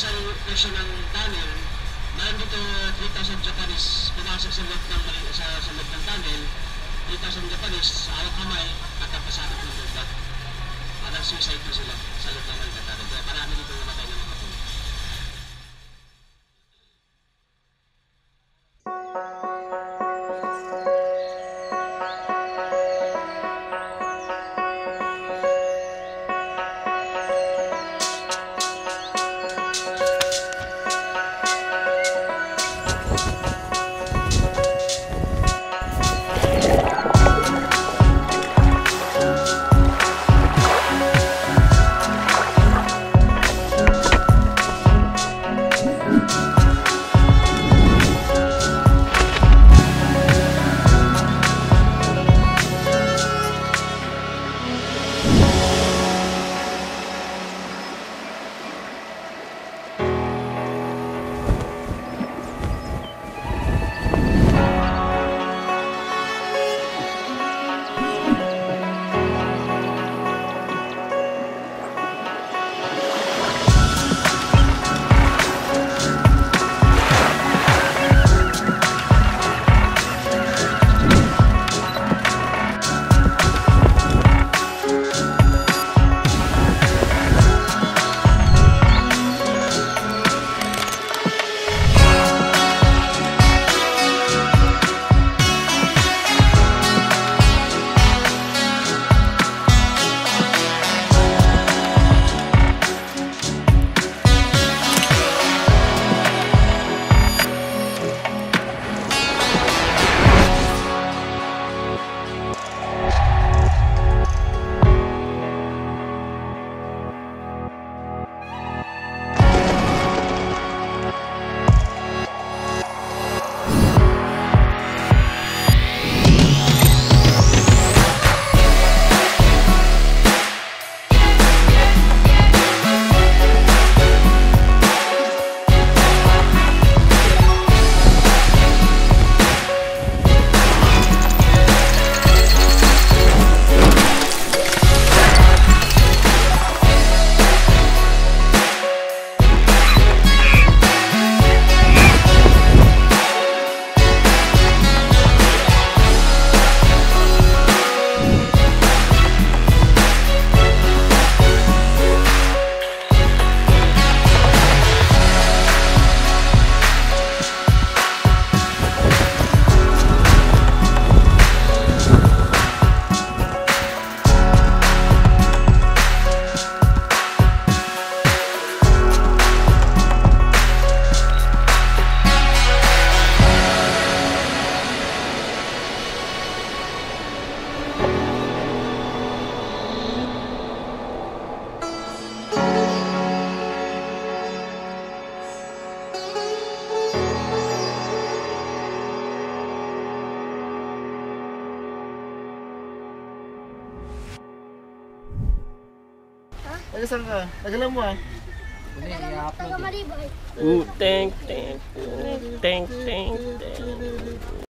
isang version ng tunnel, meron dito 3,000 Japanese pinasok sa loob ng, sa, sa loob ng tunnel, 3,000 Japanese, sa araw kamay, at kapasakot ng loob. Parang suicide po sila sa loob ng Malika Taga saan ka? Taga mo ah. Taga Malibay. Ooh, thank, thank, thank, thank, thank.